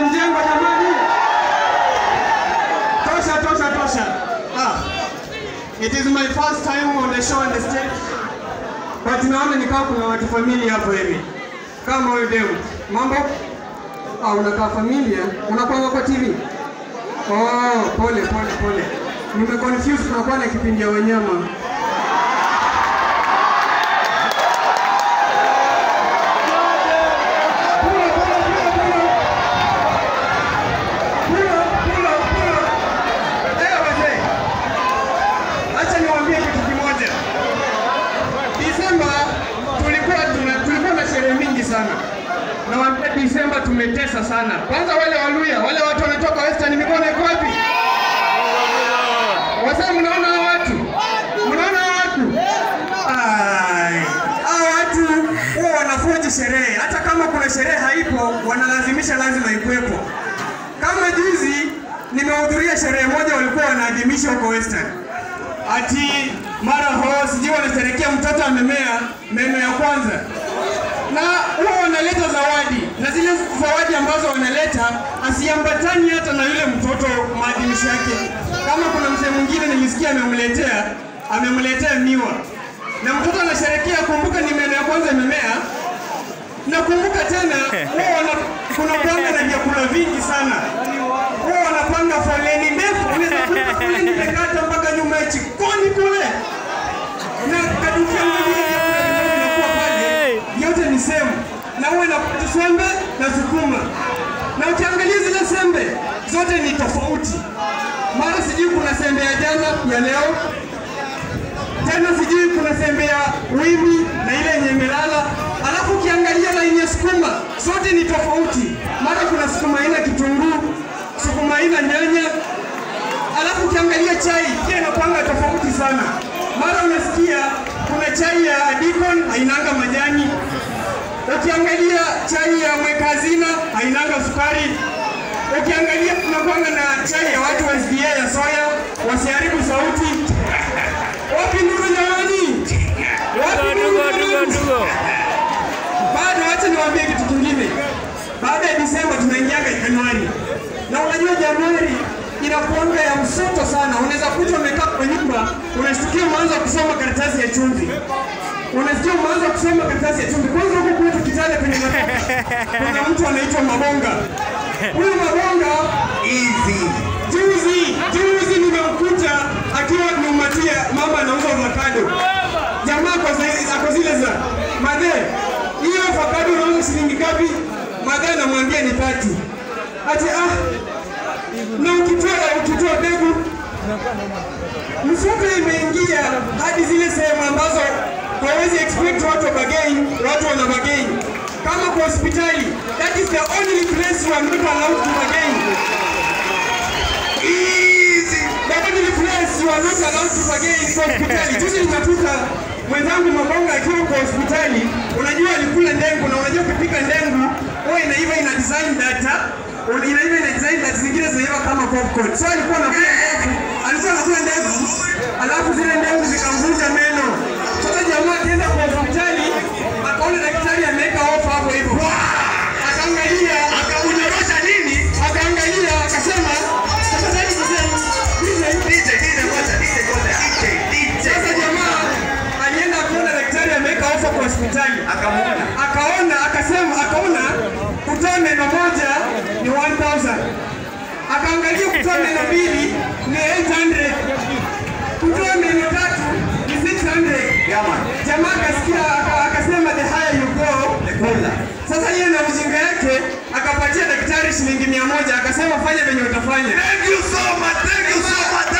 mjengo jamani. Tosha, tosha, tosha. Ah, it is my first time on the show on the stage. But naona nikaa kuna watu familia hapo hivi. Kama wewe demu. Mambo? Ah, unakaa familia? Unakwanga kwa TV? Oh, pole pole pole. Nimeconfuse tunakuwa na kipindi ya wanyama. Na waambia Disemba tumetesa sana. Kwanza wale Waluya, wale watu wanatoka Western, mikono iko wapi? Wasa, mnaona hao watu? Mnaona hao watu? Ai, watu huwa wanafuja sherehe. Hata kama kuna sherehe haipo, wanalazimisha lazima ikuwepo. Kama juzi nimehudhuria sherehe moja walikuwa wanaadhimisha huko Western. Ati mara ho sijui wanasherekea mtoto amemea meno ya kwanza. Na huwa wanaleta zawadi na zile zawadi ambazo wanaleta asiambatani hata na yule mtoto maadhimisho yake. Kama kuna mzee mwingine nilisikia amemletea amemletea miwa na mtoto anasherekea, kumbuka ni meno ya kwanza imemea. Nakumbuka tena huwa kuna panga na vyakula vingi sana, huwa wanapanga foleni ndefu, unaweza kuta foleni imekata mpaka nyuma ya jikoni kule, na kadukia mwenyewe vyakula vingi vinakuwa pale, yote ni sehemu na huwa na sembe na sukuma, na ukiangalia zile sembe zote ni tofauti. Mara sijui kuna sembe ya jana ya leo, tena sijui kuna sembe ya wimbi na ile yenye imelala, alafu ukiangalia laini ya sukuma zote ni tofauti. Mara kuna sukuma aina kitunguu, sukuma aina nyanya, alafu ukiangalia chai pia inapanga tofauti sana. Mara unasikia kuna chai ya Dikon hainanga majani, ukiangalia chai ya mwekazina hainanga sukari, ukiangalia kunakwanga na chai ya watu wa SDA ya soya, wasiharibu sauti. Wapi nuru jamani? Wapi nuru? Bado acha niwaambie kitu kingine. Baada ya Disemba tunaingiaga Januari, na unajua Januari inakuanga ya msoto sana. Unaweza kuja umekaa kwa nyumba, unashtukia umeanza kusoma karatasi ya chumvi, unasikia umeanza kusoma karatasi ya chumvi. Kwanza huku kwetu Kitale kwenye nafaka kuna mtu anaitwa Mabonga. Huyu Mabonga hivi juzi juzi nimemkuta akiwa niumatia mama anauza avocado. Jamaa kwa zile ako zile za madhe, hiyo avocado unauza shilingi ngapi? Madhe anamwambia ni tati. Ati ah, na ukitoa ukitoa mbegu mfuko imeingia hadi zile sehemu ambazo hawezi expect watu wa bagei watu wana bargain. Kama kwa hospitali, that is the only place you are not allowed to bargain. Easy. The only place you are not allowed to bargain is hospitali. Juzi nimekuta mwenzangu Mabonga akiwa kwa hospitali, unajua alikula ndengu na unajua kupika ndengu huwa inaiva ina design data inaiva ina design data zingine zinaiva kama popcorn. So alikuwa anakula mtu wa meno mbili ni 800, mtu meno tatu ni 600. Jamaa akasikia akasema, the higher you go the cooler. Sasa yeye na ujinga yake akapatia daktari shilingi 100 akasema, fanya venye utafanya. Thank you so much, thank you so much.